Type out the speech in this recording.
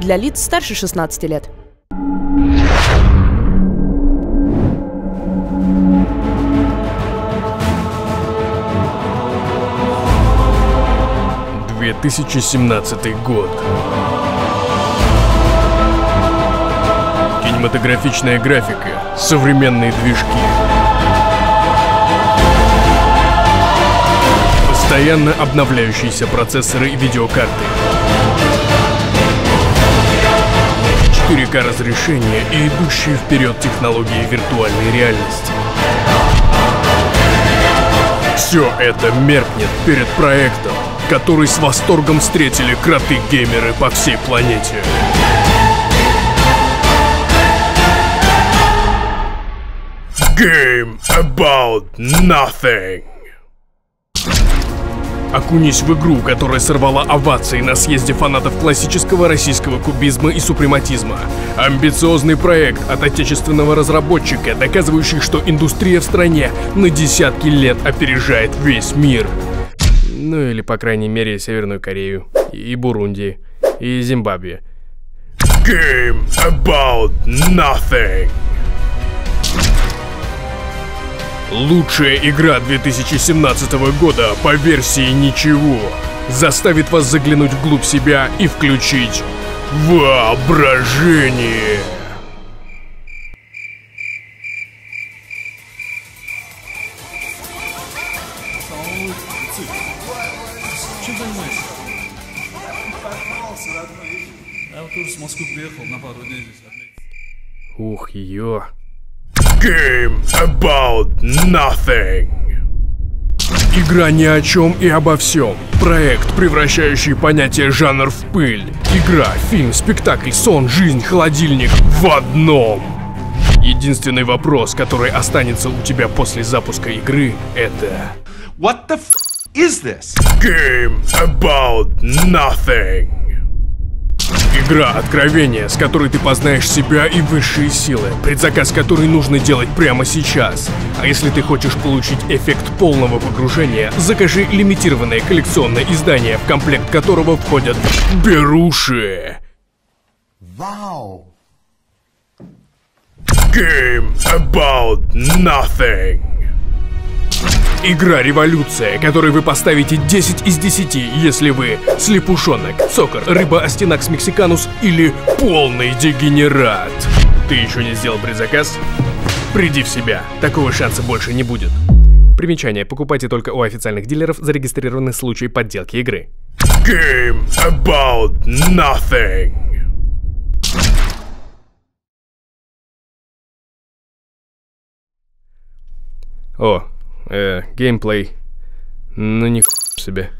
для лиц старше 16 лет. Две тысячи семнадцатый год. Кинематографичная графика, современные движки. Постоянно обновляющиеся процессоры и видеокарты. 4К разрешение и идущие вперед технологии виртуальной реальности. Все это меркнет перед проектом, который с восторгом встретили кроты-геймеры по всей планете. Game about nothing. Окунись в игру, которая сорвала овации на съезде фанатов классического российского кубизма и супрематизма. Амбициозный проект от отечественного разработчика, доказывающий, что индустрия в стране на десятки лет опережает весь мир. Ну или, по крайней мере, Северную Корею, и Бурунди, и Зимбабве. Game about nothing. Лучшая игра 2017 года по версии ничего заставит вас заглянуть вглубь себя и включить воображение. Чем занимаешься? Я вот тоже с Москвы приехал на пару дней здесь. Ух, ее. Game about nothing. Игра ни о чем и обо всем. Проект, превращающий понятие жанр в пыль. Игра, фильм, спектакль, сон, жизнь, холодильник в одном. Единственный вопрос, который останется у тебя после запуска игры, это... What the f is this? Game about nothing. Игра откровения, с которой ты познаешь себя и высшие силы, предзаказ которой нужно делать прямо сейчас. А если ты хочешь получить эффект полного погружения, закажи лимитированное коллекционное издание, в комплект которого входят беруши. Wow. Game about nothing. Игра-революция, которой вы поставите 10 из 10, если вы слепушонок, цокор, рыба-астинакс мексиканус или полный дегенерат. Ты еще не сделал предзаказ? Приди в себя, такого шанса больше не будет. Примечание, покупайте только у официальных дилеров, зарегистрированных в случае подделки игры. Game about nothing. О, э, геймплей. Ну ни себе.